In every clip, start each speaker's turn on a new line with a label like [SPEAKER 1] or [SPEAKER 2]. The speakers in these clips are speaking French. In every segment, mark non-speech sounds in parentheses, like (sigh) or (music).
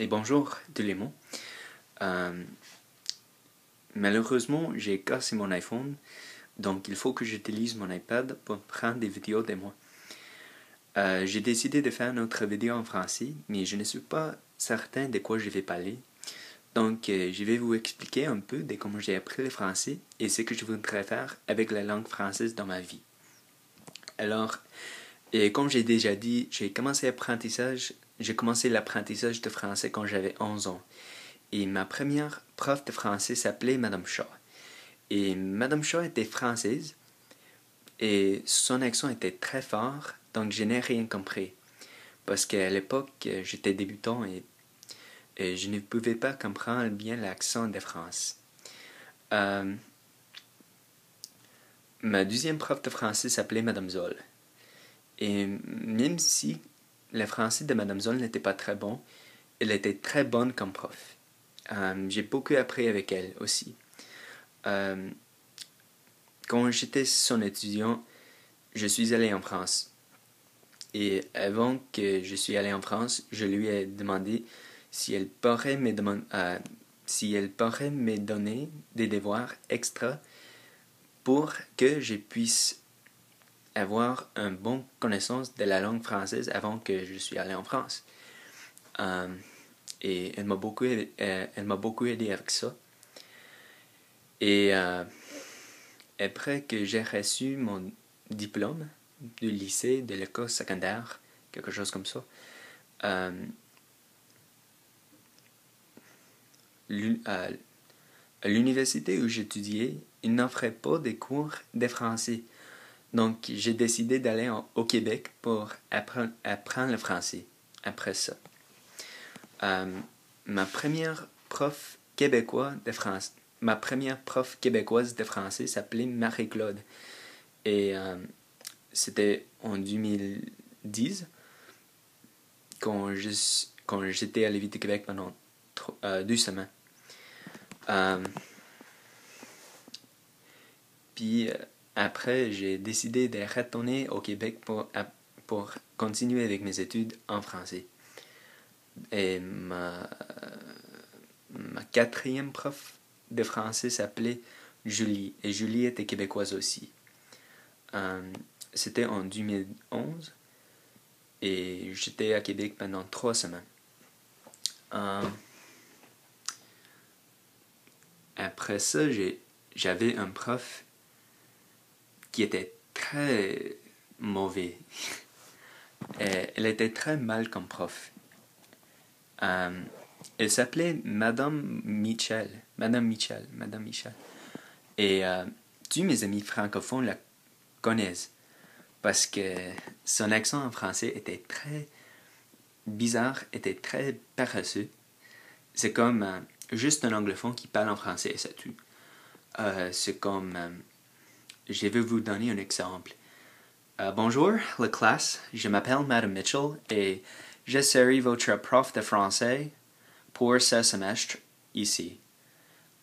[SPEAKER 1] et bonjour mots. Euh, malheureusement, j'ai cassé mon iPhone, donc il faut que j'utilise mon iPad pour prendre des vidéos de moi. Euh, j'ai décidé de faire une autre vidéo en français, mais je ne suis pas certain de quoi je vais parler. Donc, euh, je vais vous expliquer un peu de comment j'ai appris le français et ce que je voudrais faire avec la langue française dans ma vie. Alors, et comme j'ai déjà dit, j'ai commencé l'apprentissage, j'ai commencé l'apprentissage de français quand j'avais 11 ans. Et ma première prof de français s'appelait Madame Shaw. Et Madame Shaw était française et son accent était très fort, donc je n'ai rien compris. Parce qu'à l'époque, j'étais débutant et, je ne pouvais pas comprendre bien l'accent de France. Euh, ma deuxième prof de français s'appelait Madame Zoll. Et même si le français de Madame Zoll n'était pas très bon, elle était très bonne comme prof. Euh, j'ai beaucoup appris avec elle aussi. Euh, quand j'étais son étudiant, je suis allé en France. Et avant que je suis allé en France, je lui ai demandé si elle me, euh, si elle pourrait me donner des devoirs extra pour que je puisse avoir une bonne connaissance de la langue française avant que je suis allé en France. Euh, et elle m'a beaucoup, aidé, euh, elle m'a beaucoup aidé avec ça. Et euh, après que j'ai reçu mon diplôme du lycée, de l'école secondaire, quelque chose comme ça, l'université où j'étudiais, ils n'offraient pas des cours de français. Donc, j'ai décidé d'aller au Québec pour apprendre, le français après ça. Euh, ma première prof québécoise de de français s'appelait Marie-Claude. Et euh, c'était en 2010, quand j'étais à Lévis Québec pendant euh, deux semaines. puis après, j'ai décidé de retourner au Québec pour, pour continuer avec mes études en français. Et ma, ma quatrième prof de français s'appelait Julie, et Julie était québécoise aussi. Euh, c'était en 2011, et j'étais à Québec pendant trois semaines. Euh, après ça, j'avais un prof qui était très mauvais. (laughs) elle était très mal comme prof. Euh, elle s'appelait Madame Michel. Madame Michel. Madame Michel. Et euh, tous mes amis francophones la connaissent parce que son accent en français était très bizarre, était très paresseux. C'est comme euh, juste un anglophone qui parle en français et c'est tout. c'est comme je vais vous donner un exemple. Euh, bonjour, la classe. Je m'appelle Madame Mitchell et je serai votre prof de français pour ce semestre ici.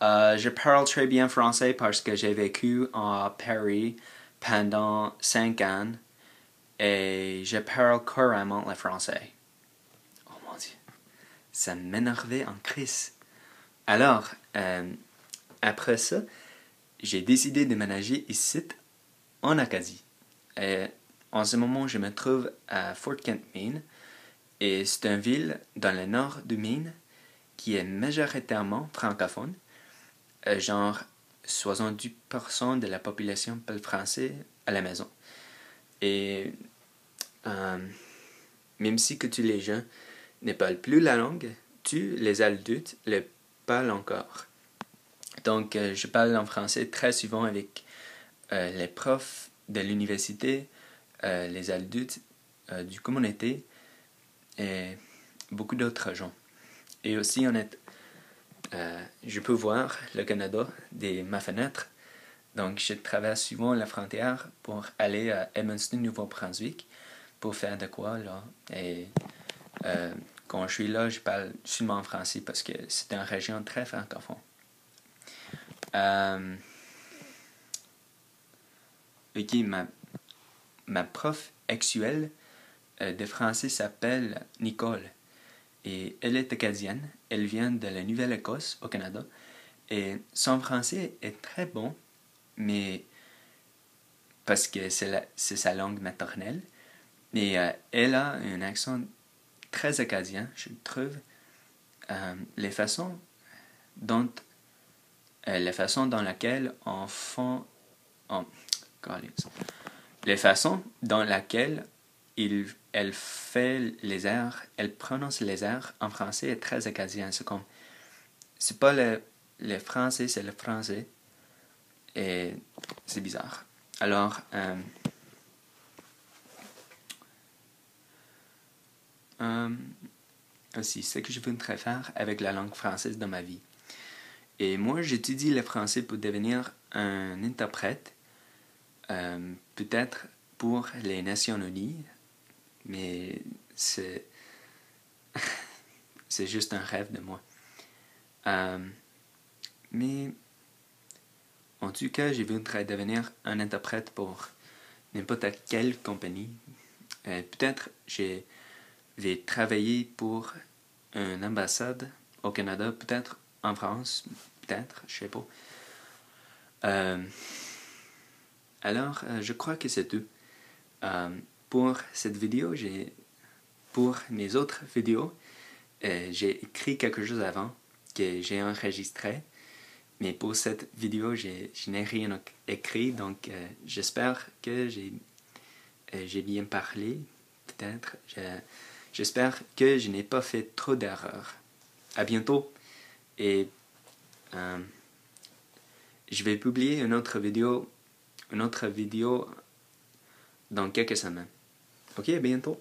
[SPEAKER 1] Euh, je parle très bien français parce que j'ai vécu à Paris pendant cinq ans et je parle couramment le français. Oh mon dieu, ça m'énervait en crise. Alors, euh, après ça, j'ai décidé de ménager ici, en Acadie. En ce moment, je me trouve à Fort Kent, Maine, et c'est une ville dans le nord de Maine qui est majoritairement francophone. Euh, genre 70% de la population parle français à la maison. Et euh, même si que tous les gens ne parlent plus la langue, tu, les adultes, le parlent encore. Donc, euh, je parle en français très souvent avec euh, les profs de l'université, euh, les adultes du communauté et beaucoup d'autres gens. Et aussi, honnête, je peux voir le Canada de ma fenêtre. Donc, je traverse souvent la frontière pour aller à Edmundston, Nouveau-Brunswick, pour faire de quoi là. Et quand je suis là, je parle seulement en français parce que c'est une région très francophone. Euh, ok, ma, ma prof actuelle euh, de français s'appelle Nicole. Et elle est acadienne. Elle vient de la Nouvelle-Écosse, au Canada. Et son français est très bon, mais parce que c'est sa langue maternelle. Mais euh, elle a un accent très acadien, je trouve. Euh, les façons dont euh, les façons dans laquelle les façons dans laquelle il, elle fait les airs, elle prononce les airs en français est très acadien. C'est comme, c'est pas le, le français, c'est le français. Et c'est bizarre. Alors, euh, euh, aussi, ce que je voudrais faire avec la langue française dans ma vie. Et moi, j'étudie le français pour devenir un interprète, euh, peut-être pour les Nations Unies, mais c'est (laughs) c'est juste un rêve de moi. Euh, mais en tout cas, je voudrais devenir un interprète pour n'importe quelle compagnie. Euh, peut-être je vais travailler pour une ambassade au Canada, peut-être en France, peut-être, je sais pas. Euh, alors, euh, je crois que c'est tout. pour cette vidéo, j'ai pour mes autres vidéos, j'ai écrit quelque chose avant que j'ai enregistré. Mais pour cette vidéo, je n'ai rien écrit, donc euh, j'espère que euh, j'ai bien parlé, peut-être. J'espère que je n'ai pas fait trop d'erreurs. À bientôt et euh, je vais publier une autre vidéo, une autre vidéo dans quelques semaines. Ok, à bientôt.